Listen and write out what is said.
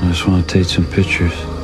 I just want to take some pictures.